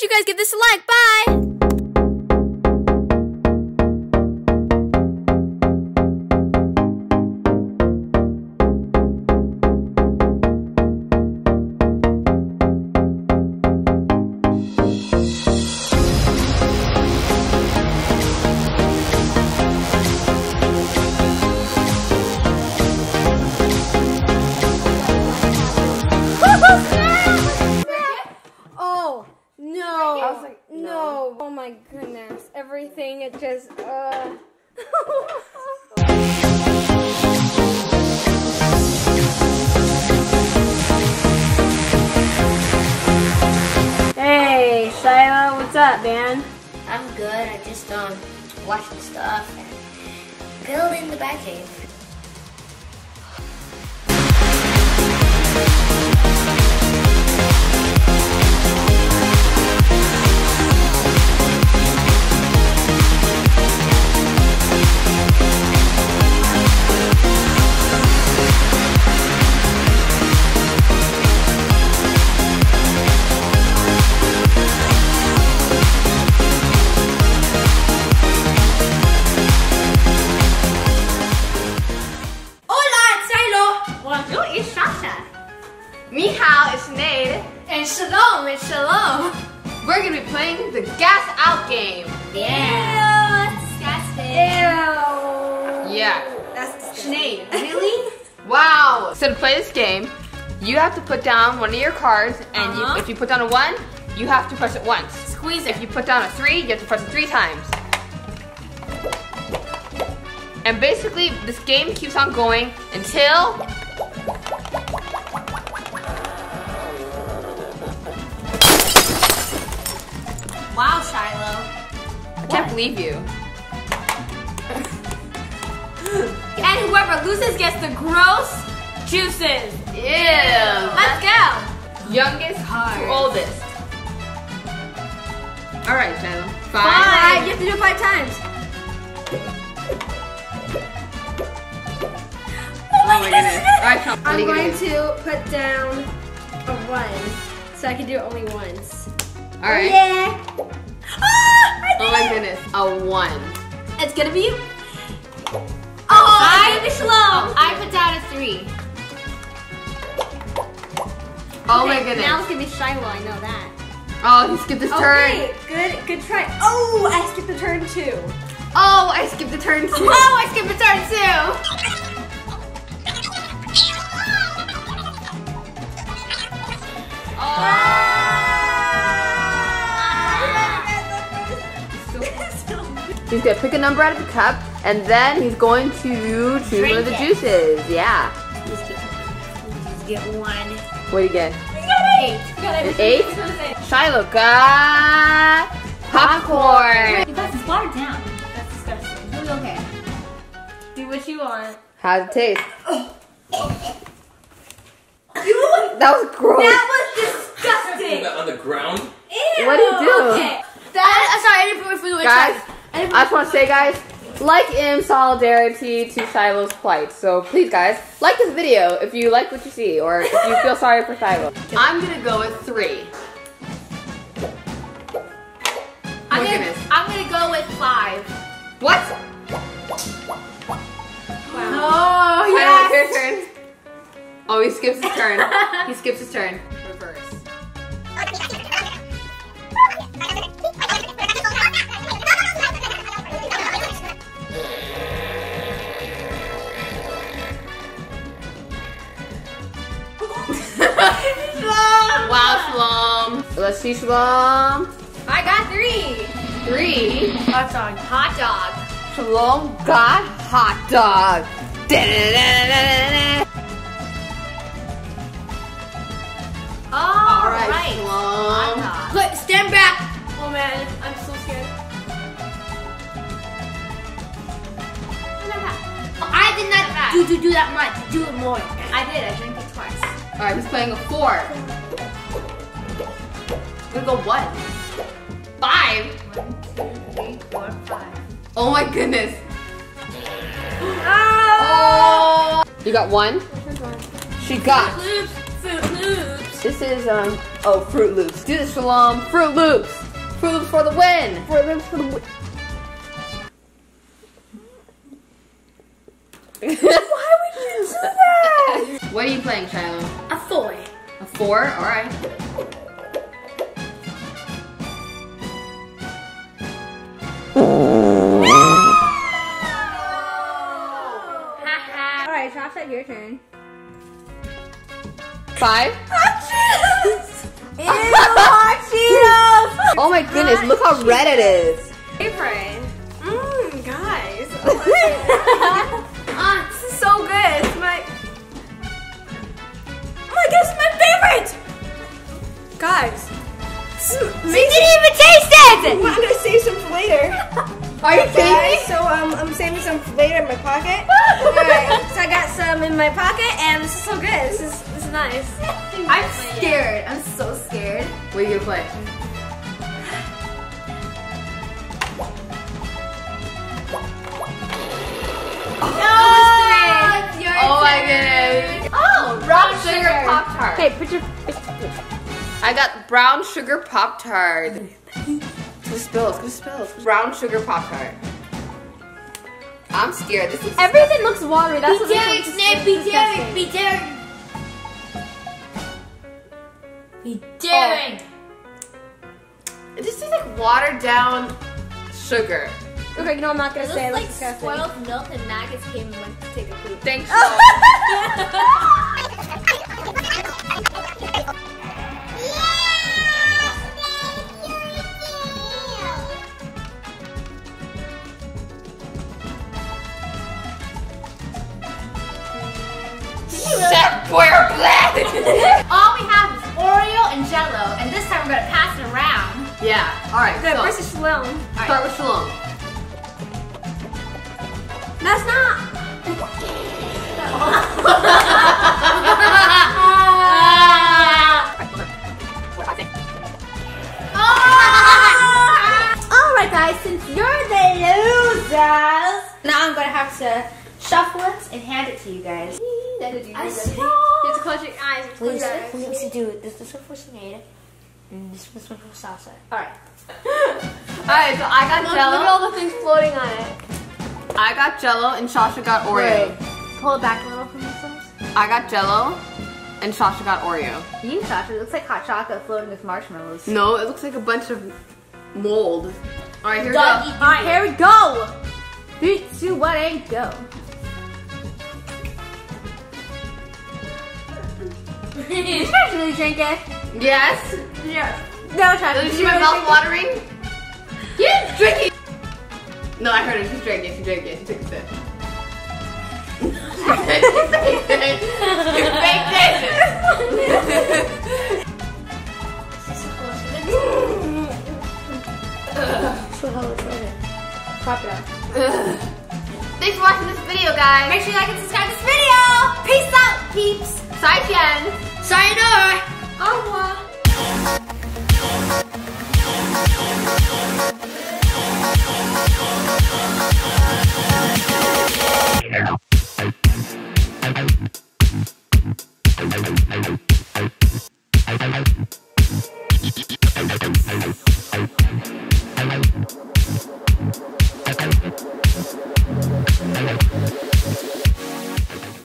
sure you guys give this a like. Bye! Everything it just uh. hey, Shiloh, what's up, man? I'm good. I just um watching stuff and building the Batcave. Bonjour, it's Shasha. Ni hao, it's Sinead. And shalom, is shalom. We're gonna be playing the Gas Out game. Yeah. Ew, that's disgusting. Yeah. That's Sinead. Really? Wow. So to play this game, you have to put down one of your cards, and Uh-huh. you, if you put down a one, you have to press it once. Squeeze it. If you put down a three, you have to press it three times. And basically, this game keeps on going until Shiloh. I can't believe you. And whoever loses gets the gross juices. Ew. Let's go. Youngest to oldest. All right, Shiloh. Five. Five. You have to do it five times. Oh my oh goodness. Right, Sean, what I'm gonna to put down a one, so I can do it only once. All right. Oh, yeah. Goodness. A one. It's gonna be. Oh, I, it's gonna be slow. I put down a three. Oh my goodness. Now it's gonna be Shiloh. I know that. Oh, he skipped his turn. Okay, good, good try. Oh, I skipped the turn too. Oh, I skipped the turn too. Oh, I skipped the turn too. Ah. He's gonna pick a number out of the cup, and then he's going to choose one of the it. juices. Yeah. Just get, just get one. What do you get? Eight. An eight? Shiloh got popcorn. You guys, it's watered down. That's disgusting. It's okay. Do what you want. How's it taste? That was gross. That was disgusting. on the ground? Ew. What do you do? Okay. That, I'm sorry, I didn't put my food away. Guys, I I just want to say, guys, like in solidarity to Shiloh's plight. So please, guys, like this video if you like what you see, or if you feel sorry for Shiloh. I'm gonna go with three. I'm Oh, gonna, goodness. I'm gonna go with five. What? Oh, Shiloh, yes. it's your turn. Oh, he skips his turn. he skips his turn. Let's see, Shalom. I got three. Three. Hot dog. Hot dog. Shalom got hot dog. Da-da-da-da-da-da. All All right, right. Shalom. Hot dog. Stand back. Oh man, I'm so scared. I did not do, do, do that much. Do it more. I did. I drank it twice. All right, he's playing a four. I'm gonna go one. Five. Three, four, five. Oh my goodness. Oh! You got one. She got Loops, Fruit Loops. This is um oh Fruit Loops. Do this, Shalom. Fruit Loops. Fruit Loops for the win. Fruit Loops for the win. Why would you do that? what are you playing, Shiloh? A four. A four? All Five. Ew, hot Cheetos. Oh my goodness! Look how red it is. Favorite. Mmm, guys. Oh ah, this is so good. It's my. Oh my gosh, it's my favorite. Guys. We didn't even taste it. I'm gonna save some for later. Are you kidding me? So um, I'm saving some for later in my pocket. Alright, so I got some in my pocket, and this is so good. This is this is nice. I'm scared. I'm so scared. What are you gonna play? Oh my goodness! Oh, Brown sugar pop tart. Okay, put your. I got brown sugar pop tart. Go spills, go spills. Brown sugar pop tart. I'm scared. This is Everything looks watery. That's Be what daring, makes it Snape. Be Be daring. It just tastes like watered down sugar. Okay, you know I'm not gonna It say it. looks Looks like disgusting. spoiled milk and maggots came and went to take a poop. Thanks. yeah. All right. Good, So, where's the Shalom? start with Shalom. That's not. Alright guys, since you're the losers, now I'm gonna have to shuffle it and hand it to you guys. I saw. have to close your eyes. You have to close Please, your eyes. please do it. This this one this was one for Salsa. Alright. All right. So I got Look, Jello. look at all the things floating on it. I got Jello, and Shasha got Oreo. Pull it back a little from yourselves. I got Jello, and Shasha got Oreo. You, Shasha, it looks like hot chocolate floating with marshmallows. No, it looks like a bunch of mold. All right, here we go. Alright, here we go! Three, two, one, and go. Did you guys really drink it? Yes. Yeah. No, Shasha. Did you see my mouth watering? You didn't. No, I heard it. She drinking. it. She drank it. She took a sip. you faked it. You faked it. Pop it out. Thanks for watching this video, guys. Make sure you like and subscribe to this video. Peace out, peeps. Side 啊呜